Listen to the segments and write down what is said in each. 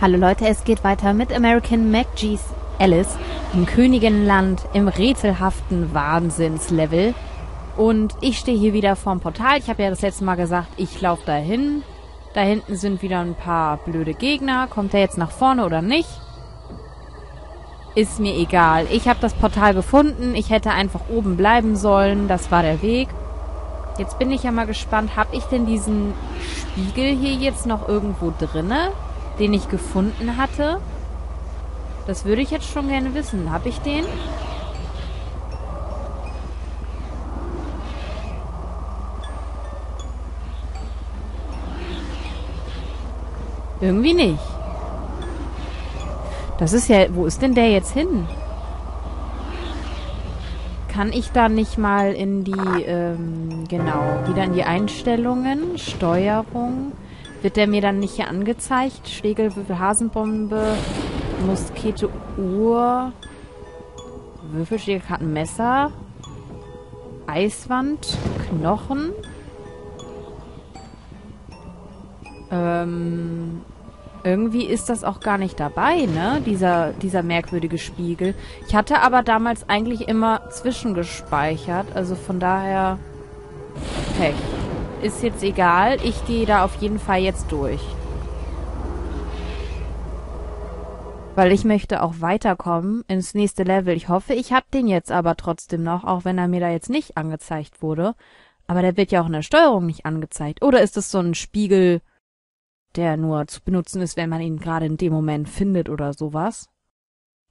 Hallo Leute, es geht weiter mit American MacG's Alice im Königinland im rätselhaften Wahnsinnslevel. Und ich stehe hier wieder vorm Portal. Ich habe ja das letzte Mal gesagt, ich laufe dahin. Da hinten sind wieder ein paar blöde Gegner. Kommt er jetzt nach vorne oder nicht? Ist mir egal. Ich habe das Portal gefunden. Ich hätte einfach oben bleiben sollen. Das war der Weg. Jetzt bin ich ja mal gespannt, habe ich denn diesen Spiegel hier jetzt noch irgendwo drinne? Den ich gefunden hatte. Das würde ich jetzt schon gerne wissen. Habe ich den? Irgendwie nicht. Das ist ja... Wo ist denn der jetzt hin? Kann ich da nicht mal in die... Ähm, genau, wieder in die Einstellungen, Steuerung... Wird der mir dann nicht hier angezeigt? Schlägelwürfel, Hasenbombe, Muskete, Uhr, Würfelschlägerkarten, Messer, Eiswand, Knochen. Ähm, irgendwie ist das auch gar nicht dabei, ne? Dieser, dieser merkwürdige Spiegel. Ich hatte aber damals eigentlich immer zwischengespeichert, also von daher Pech ist jetzt egal. Ich gehe da auf jeden Fall jetzt durch. Weil ich möchte auch weiterkommen ins nächste Level. Ich hoffe, ich habe den jetzt aber trotzdem noch, auch wenn er mir da jetzt nicht angezeigt wurde. Aber der wird ja auch in der Steuerung nicht angezeigt. Oder ist das so ein Spiegel, der nur zu benutzen ist, wenn man ihn gerade in dem Moment findet oder sowas?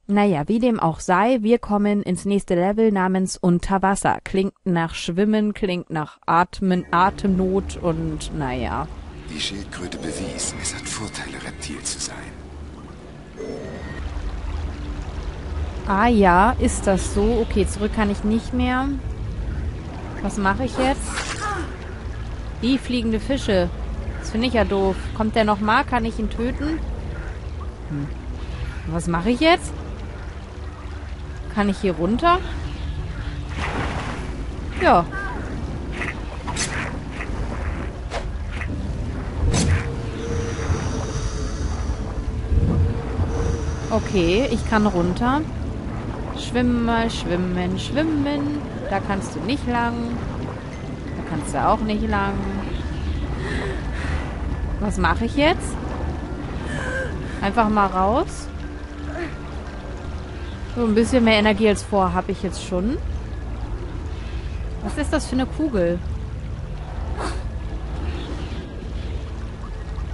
Naja, wie dem auch sei, wir kommen ins nächste Level namens Unterwasser. Klingt nach Schwimmen, klingt nach Atmen, Atemnot und naja. Die Schildkröte bewies, es hat Vorteile, Reptil zu sein. Ah ja, ist das so? Okay, zurück kann ich nicht mehr. Was mache ich jetzt? Die fliegende Fische. Das finde ich ja doof. Kommt der nochmal? Kann ich ihn töten? Hm. Was mache ich jetzt? Kann ich hier runter? Ja. Okay, ich kann runter. Schwimmen schwimmen, schwimmen. Da kannst du nicht lang. Da kannst du auch nicht lang. Was mache ich jetzt? Einfach mal raus. So ein bisschen mehr Energie als vor habe ich jetzt schon. Was ist das für eine Kugel?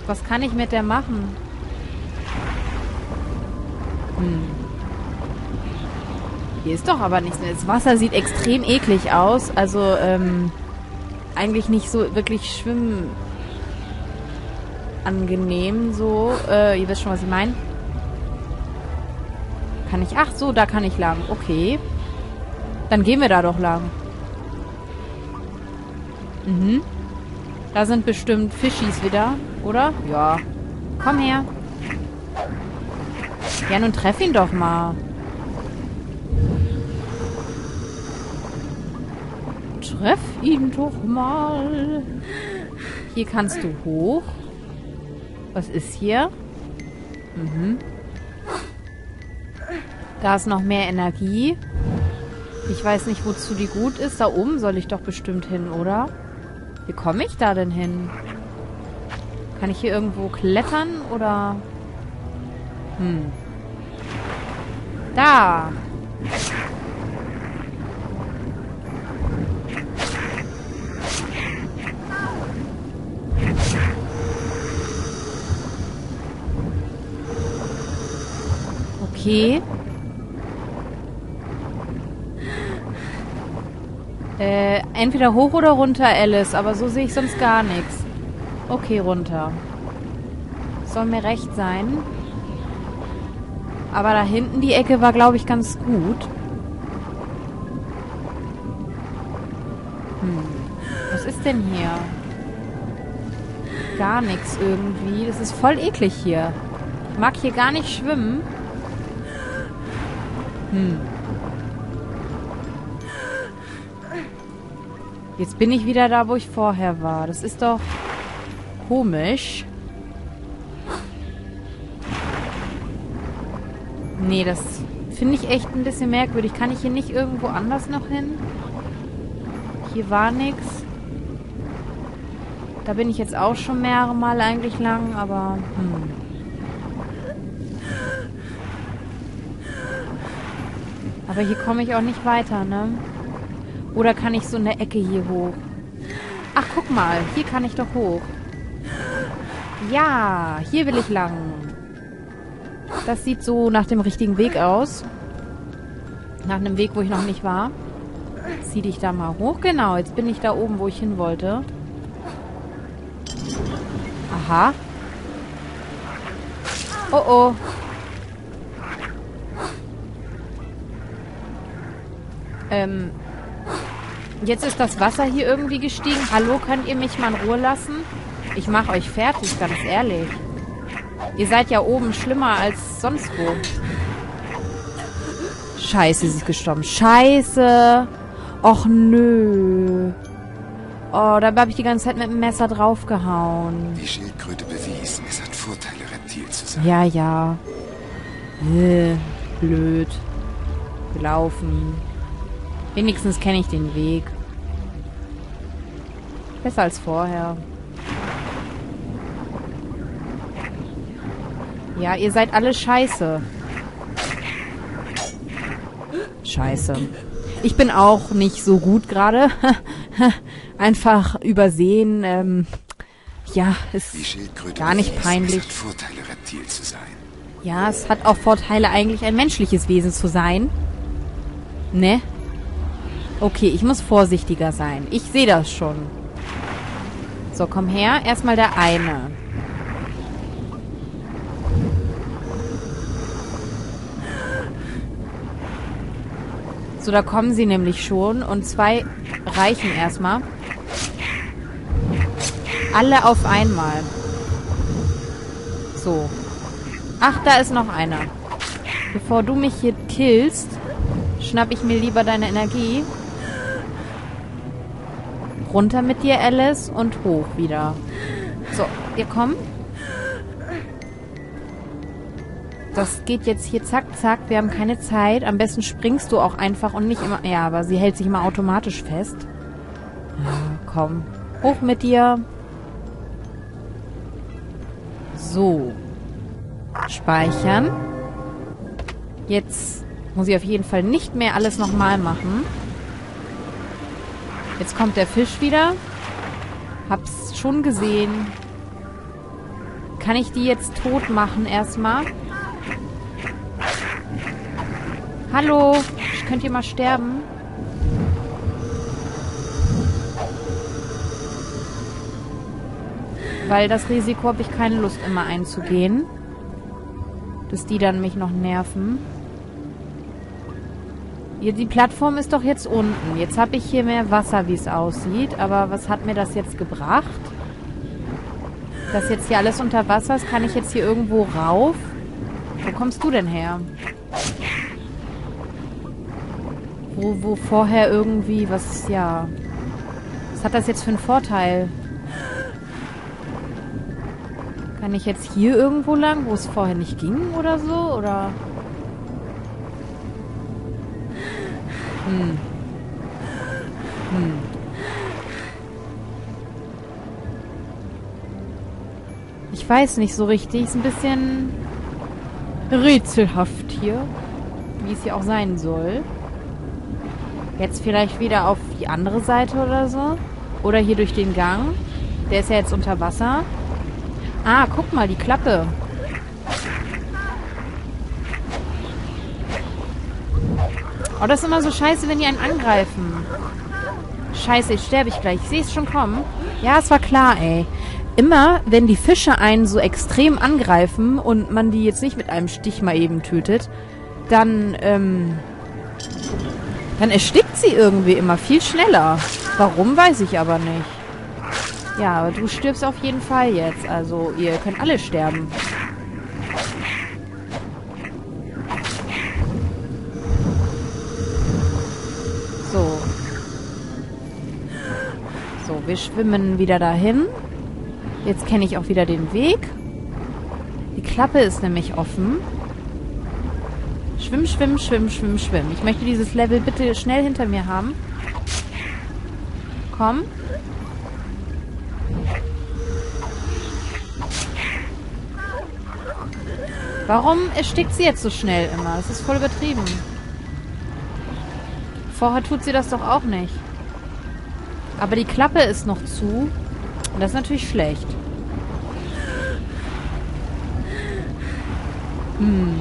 Was kann ich mit der machen? Hm. Hier ist doch aber nichts mehr. Das Wasser sieht extrem eklig aus. Also, ähm, eigentlich nicht so wirklich schwimmen angenehm so. Äh, ihr wisst schon, was ich meine kann ich... Ach so, da kann ich lang. Okay. Dann gehen wir da doch lang. Mhm. Da sind bestimmt Fischis wieder, oder? Ja. Komm her. Ja, nun treff ihn doch mal. Treff ihn doch mal. Hier kannst du hoch. Was ist hier? Mhm. Da ist noch mehr Energie. Ich weiß nicht, wozu die gut ist. Da oben soll ich doch bestimmt hin, oder? Wie komme ich da denn hin? Kann ich hier irgendwo klettern, oder... Hm. Da! Okay. Äh, entweder hoch oder runter, Alice. Aber so sehe ich sonst gar nichts. Okay, runter. Soll mir recht sein. Aber da hinten die Ecke war, glaube ich, ganz gut. Hm. Was ist denn hier? Gar nichts irgendwie. Das ist voll eklig hier. Ich mag hier gar nicht schwimmen. Hm. Jetzt bin ich wieder da, wo ich vorher war. Das ist doch komisch. Nee, das finde ich echt ein bisschen merkwürdig. Kann ich hier nicht irgendwo anders noch hin? Hier war nichts. Da bin ich jetzt auch schon mehrere Mal eigentlich lang, aber hm. Aber hier komme ich auch nicht weiter, ne? Oder kann ich so eine Ecke hier hoch? Ach, guck mal, hier kann ich doch hoch. Ja, hier will ich lang. Das sieht so nach dem richtigen Weg aus. Nach einem Weg, wo ich noch nicht war. Zieh dich da mal hoch. Genau, jetzt bin ich da oben, wo ich hin wollte. Aha. Oh oh. Ähm. Jetzt ist das Wasser hier irgendwie gestiegen. Hallo, könnt ihr mich mal in Ruhe lassen? Ich mach euch fertig, ganz ehrlich. Ihr seid ja oben schlimmer als sonst wo. Scheiße, sie ist gestorben. Scheiße. Och nö. Oh, da habe ich die ganze Zeit mit dem Messer draufgehauen. Die Schildkröte bewies, es hat Vorteile, Reptil zu sein. Ja, ja. Äh, blöd. Gelaufen. Wenigstens kenne ich den Weg. Besser als vorher. Ja, ihr seid alle scheiße. Scheiße. Ich bin auch nicht so gut gerade. Einfach übersehen. Ähm, ja, ist gar nicht peinlich. Ja, es hat auch Vorteile, eigentlich ein menschliches Wesen zu sein. Ne? Okay, ich muss vorsichtiger sein. Ich sehe das schon. So, komm her. Erstmal der eine. So, da kommen sie nämlich schon. Und zwei reichen erstmal. Alle auf einmal. So. Ach, da ist noch einer. Bevor du mich hier killst, schnapp ich mir lieber deine Energie. Runter mit dir, Alice, und hoch wieder. So, ihr kommt. Das geht jetzt hier zack, zack. Wir haben keine Zeit. Am besten springst du auch einfach und nicht immer... Ja, aber sie hält sich immer automatisch fest. Komm. Hoch mit dir. So. Speichern. Jetzt muss ich auf jeden Fall nicht mehr alles nochmal machen. Jetzt kommt der Fisch wieder. Hab's schon gesehen. Kann ich die jetzt tot machen erstmal? Hallo, könnt ihr mal sterben? Weil das Risiko habe ich keine Lust immer einzugehen. Dass die dann mich noch nerven. Die Plattform ist doch jetzt unten. Jetzt habe ich hier mehr Wasser, wie es aussieht. Aber was hat mir das jetzt gebracht? Das jetzt hier alles unter Wasser ist. Kann ich jetzt hier irgendwo rauf? Wo kommst du denn her? Wo, wo vorher irgendwie, was, ja. Was hat das jetzt für einen Vorteil? Kann ich jetzt hier irgendwo lang, wo es vorher nicht ging oder so? Oder... Hm. Hm. Ich weiß nicht so richtig. Ist ein bisschen rätselhaft hier. Wie es hier auch sein soll. Jetzt vielleicht wieder auf die andere Seite oder so. Oder hier durch den Gang. Der ist ja jetzt unter Wasser. Ah, guck mal, die Klappe. Oh, das ist immer so scheiße, wenn die einen angreifen. Scheiße, jetzt sterbe ich gleich. Ich sehe es schon kommen. Ja, es war klar, ey. Immer, wenn die Fische einen so extrem angreifen und man die jetzt nicht mit einem Stich mal eben tötet, dann, ähm, dann erstickt sie irgendwie immer viel schneller. Warum, weiß ich aber nicht. Ja, aber du stirbst auf jeden Fall jetzt. Also, ihr könnt alle sterben. Wir schwimmen wieder dahin. Jetzt kenne ich auch wieder den Weg. Die Klappe ist nämlich offen. Schwimm, schwimm, schwimm, schwimm, schwimm. Ich möchte dieses Level bitte schnell hinter mir haben. Komm. Warum erstickt sie jetzt so schnell immer? Das ist voll übertrieben. Vorher tut sie das doch auch nicht. Aber die Klappe ist noch zu. Und das ist natürlich schlecht. Hm.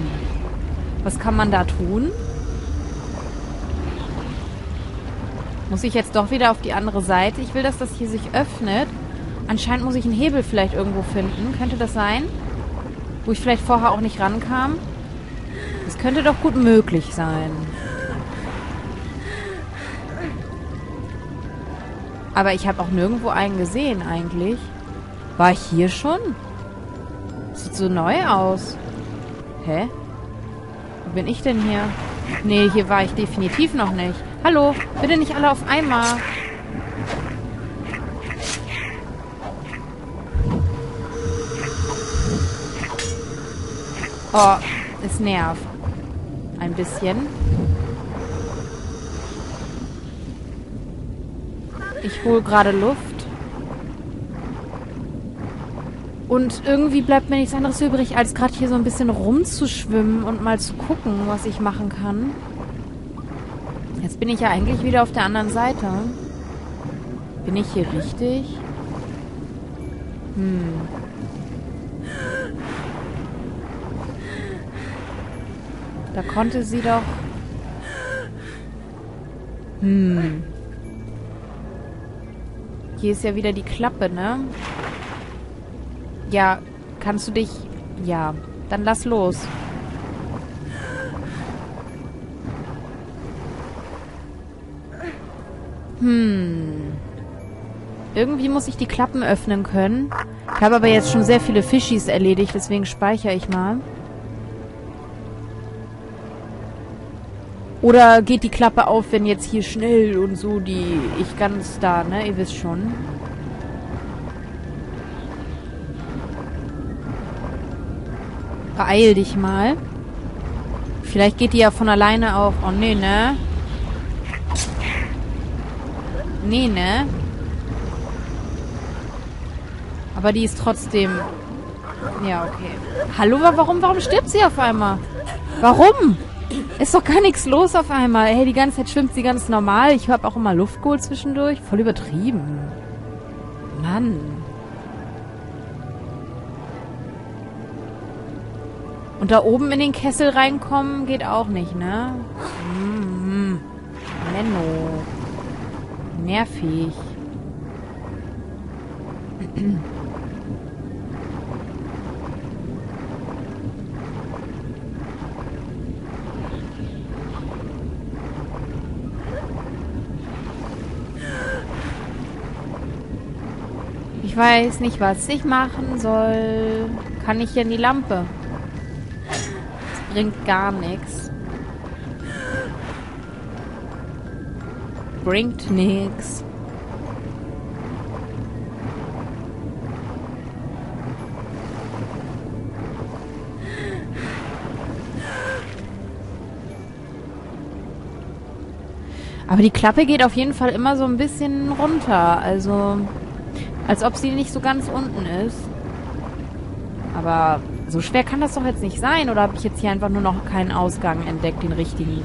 Was kann man da tun? Muss ich jetzt doch wieder auf die andere Seite? Ich will, dass das hier sich öffnet. Anscheinend muss ich einen Hebel vielleicht irgendwo finden. Könnte das sein? Wo ich vielleicht vorher auch nicht rankam? Das könnte doch gut möglich sein. Aber ich habe auch nirgendwo einen gesehen eigentlich. War ich hier schon? Sieht so neu aus. Hä? Wo bin ich denn hier? Nee, hier war ich definitiv noch nicht. Hallo, bitte nicht alle auf einmal. Oh, es nervt. Ein bisschen. Ich hole gerade Luft. Und irgendwie bleibt mir nichts anderes übrig, als gerade hier so ein bisschen rumzuschwimmen und mal zu gucken, was ich machen kann. Jetzt bin ich ja eigentlich wieder auf der anderen Seite. Bin ich hier richtig? Hm. Da konnte sie doch... Hm. Hier ist ja wieder die Klappe, ne? Ja, kannst du dich... Ja, dann lass los. Hm. Irgendwie muss ich die Klappen öffnen können. Ich habe aber jetzt schon sehr viele Fischis erledigt, deswegen speichere ich mal. Oder geht die Klappe auf, wenn jetzt hier schnell und so die... Ich ganz da, ne? Ihr wisst schon. Beeil dich mal. Vielleicht geht die ja von alleine auf. Oh, nee, ne? Nee, ne? Aber die ist trotzdem... Ja, okay. Hallo, warum, warum stirbt sie auf einmal? Warum? Ist doch gar nichts los auf einmal. Hey, die ganze Zeit schwimmt sie ganz normal. Ich habe auch immer Luft geholt zwischendurch. Voll übertrieben. Mann. Und da oben in den Kessel reinkommen geht auch nicht, ne? Mm, Menno. Nervig. Ich weiß nicht, was ich machen soll. Kann ich hier in die Lampe? Das bringt gar nichts. Bringt nichts. Aber die Klappe geht auf jeden Fall immer so ein bisschen runter. Also als ob sie nicht so ganz unten ist. Aber so schwer kann das doch jetzt nicht sein. Oder habe ich jetzt hier einfach nur noch keinen Ausgang entdeckt, den richtigen?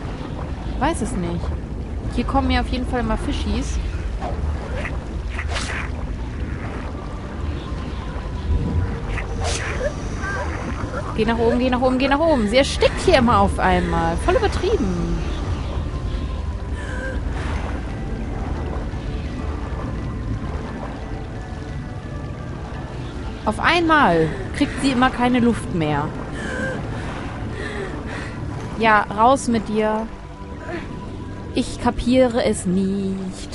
Ich weiß es nicht. Hier kommen mir auf jeden Fall immer Fischis. Geh nach oben, geh nach oben, geh nach oben. Sie erstickt hier immer auf einmal. Voll übertrieben. Auf einmal kriegt sie immer keine Luft mehr. Ja, raus mit dir. Ich kapiere es nicht.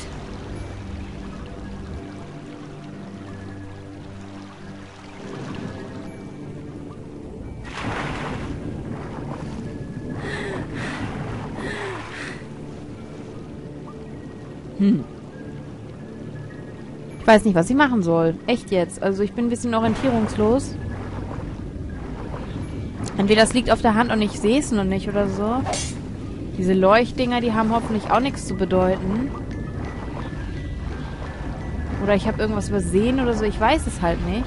Weiß nicht, was ich machen soll. Echt jetzt. Also ich bin ein bisschen orientierungslos. Entweder das liegt auf der Hand und ich sehe es nur nicht oder so. Diese Leuchtdinger, die haben hoffentlich auch nichts zu bedeuten. Oder ich habe irgendwas übersehen oder so. Ich weiß es halt nicht.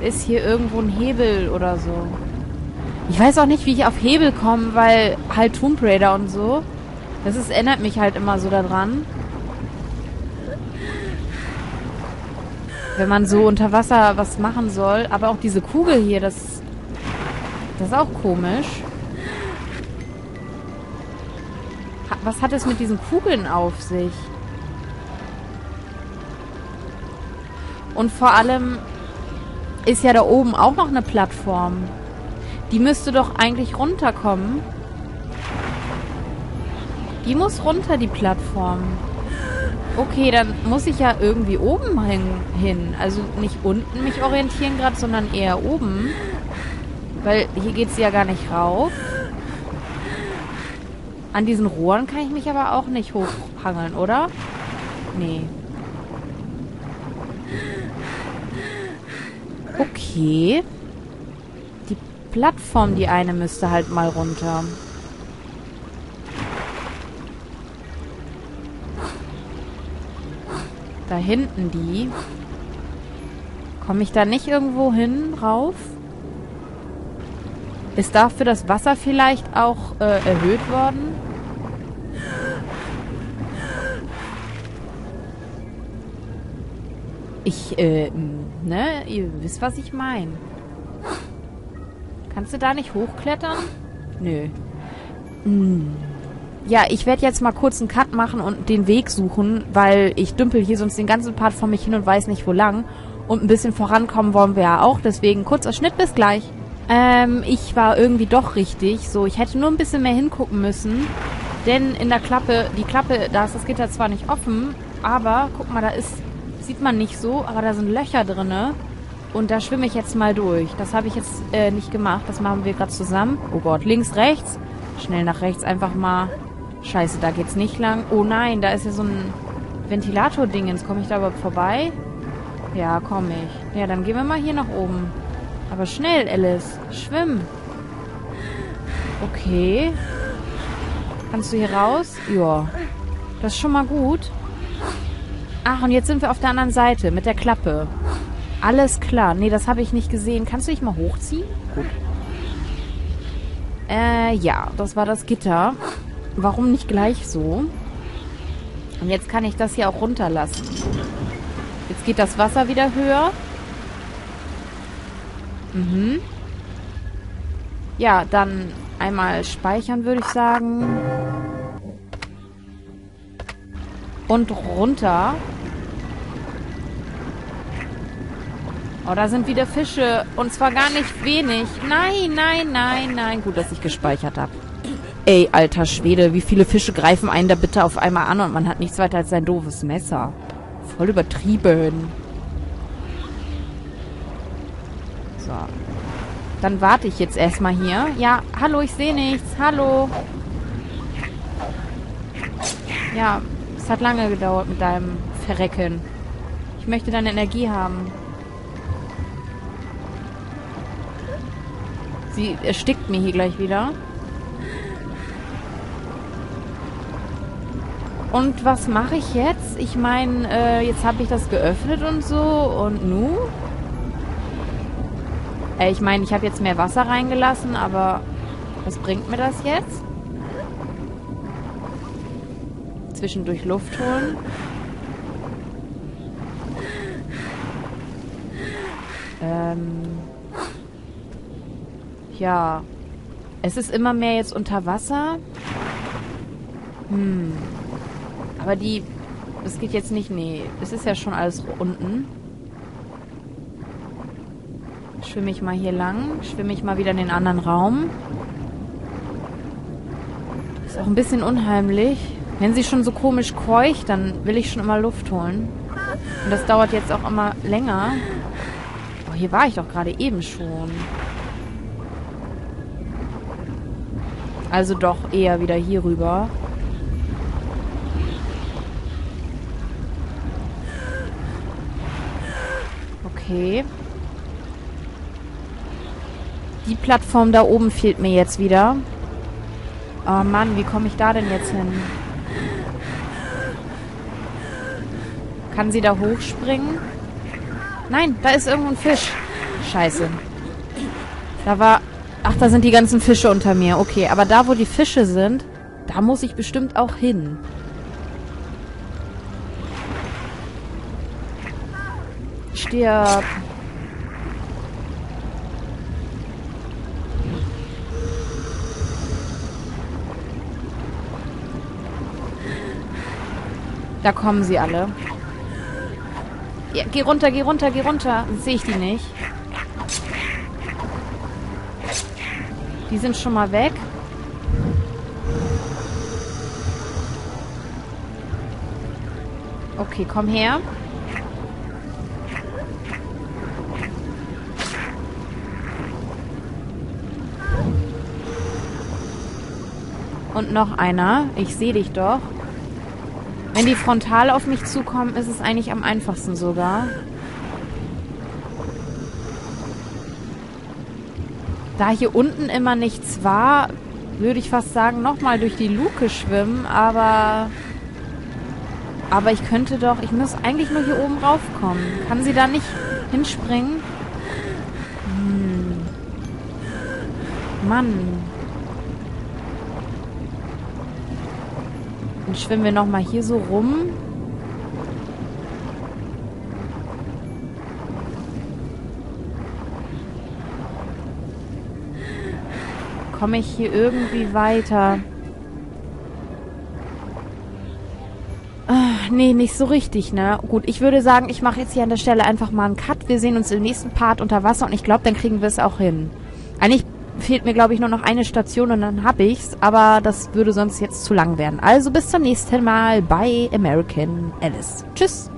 Ist hier irgendwo ein Hebel oder so. Ich weiß auch nicht, wie ich auf Hebel komme, weil halt Tomb Raider und so. Das ist, erinnert mich halt immer so daran. Wenn man so unter Wasser was machen soll. Aber auch diese Kugel hier, das, das ist auch komisch. Was hat es mit diesen Kugeln auf sich? Und vor allem ist ja da oben auch noch eine Plattform. Die müsste doch eigentlich runterkommen. Die muss runter, die Plattform. Okay, dann muss ich ja irgendwie oben hin. Also nicht unten mich orientieren gerade, sondern eher oben. Weil hier geht sie ja gar nicht rauf. An diesen Rohren kann ich mich aber auch nicht hochhangeln, oder? Nee. Okay. Plattform, die eine, müsste halt mal runter. Da hinten die. Komme ich da nicht irgendwo hin rauf? Ist dafür das Wasser vielleicht auch äh, erhöht worden? Ich, äh, ne, ihr wisst, was ich meine. Kannst du da nicht hochklettern? Nö. Hm. Ja, ich werde jetzt mal kurz einen Cut machen und den Weg suchen, weil ich dümpel hier sonst den ganzen Part vor mich hin und weiß nicht wo lang. Und ein bisschen vorankommen wollen wir ja auch, deswegen kurzer Schnitt, bis gleich. Ähm, ich war irgendwie doch richtig. So, ich hätte nur ein bisschen mehr hingucken müssen. Denn in der Klappe, die Klappe, da ist das Gitter zwar nicht offen, aber guck mal, da ist sieht man nicht so, aber da sind Löcher drinne. Und da schwimme ich jetzt mal durch. Das habe ich jetzt äh, nicht gemacht. Das machen wir gerade zusammen. Oh Gott, links, rechts. Schnell nach rechts einfach mal. Scheiße, da geht's nicht lang. Oh nein, da ist ja so ein Ventilator-Ding. Jetzt komme ich da überhaupt vorbei? Ja, komme ich. Ja, dann gehen wir mal hier nach oben. Aber schnell, Alice. Schwimm. Okay. Kannst du hier raus? Ja. Das ist schon mal gut. Ach, und jetzt sind wir auf der anderen Seite mit der Klappe. Alles klar. Nee, das habe ich nicht gesehen. Kannst du dich mal hochziehen? Gut. Äh, ja, das war das Gitter. Warum nicht gleich so? Und jetzt kann ich das hier auch runterlassen. Jetzt geht das Wasser wieder höher. Mhm. Ja, dann einmal speichern, würde ich sagen. Und runter. Oh, da sind wieder Fische. Und zwar gar nicht wenig. Nein, nein, nein, nein. Gut, dass ich gespeichert habe. Ey, alter Schwede, wie viele Fische greifen einen da bitte auf einmal an und man hat nichts weiter als sein doofes Messer. Voll übertrieben. So. Dann warte ich jetzt erstmal hier. Ja, hallo, ich sehe nichts. Hallo. Ja, es hat lange gedauert mit deinem Verrecken. Ich möchte deine Energie haben. Sie erstickt mir hier gleich wieder. Und was mache ich jetzt? Ich meine, äh, jetzt habe ich das geöffnet und so. Und nu? Äh, ich meine, ich habe jetzt mehr Wasser reingelassen, aber was bringt mir das jetzt? Zwischendurch Luft holen. Ähm ja. Es ist immer mehr jetzt unter Wasser. Hm. Aber die... Es geht jetzt nicht... Nee, es ist ja schon alles unten. Schwimme ich mal hier lang. Schwimme ich mal wieder in den anderen Raum. Ist auch ein bisschen unheimlich. Wenn sie schon so komisch keucht, dann will ich schon immer Luft holen. Und das dauert jetzt auch immer länger. Oh, hier war ich doch gerade eben schon. Also doch eher wieder hier rüber. Okay. Die Plattform da oben fehlt mir jetzt wieder. Oh Mann, wie komme ich da denn jetzt hin? Kann sie da hochspringen? Nein, da ist irgendwo ein Fisch. Scheiße. Da war... Ach, da sind die ganzen Fische unter mir. Okay, aber da, wo die Fische sind, da muss ich bestimmt auch hin. Stirb. Da kommen sie alle. Ja, geh runter, geh runter, geh runter. Sehe ich die nicht. Die sind schon mal weg. Okay, komm her. Und noch einer. Ich sehe dich doch. Wenn die frontal auf mich zukommen, ist es eigentlich am einfachsten sogar. Da hier unten immer nichts war, würde ich fast sagen, nochmal durch die Luke schwimmen, aber... Aber ich könnte doch... Ich muss eigentlich nur hier oben raufkommen. Kann sie da nicht hinspringen? Hm. Mann. Dann schwimmen wir nochmal hier so rum. Komme ich hier irgendwie weiter? Ah, nee, nicht so richtig, ne? Gut, ich würde sagen, ich mache jetzt hier an der Stelle einfach mal einen Cut. Wir sehen uns im nächsten Part unter Wasser und ich glaube, dann kriegen wir es auch hin. Eigentlich fehlt mir, glaube ich, nur noch eine Station und dann hab ich's. Aber das würde sonst jetzt zu lang werden. Also bis zum nächsten Mal bei American Alice. Tschüss.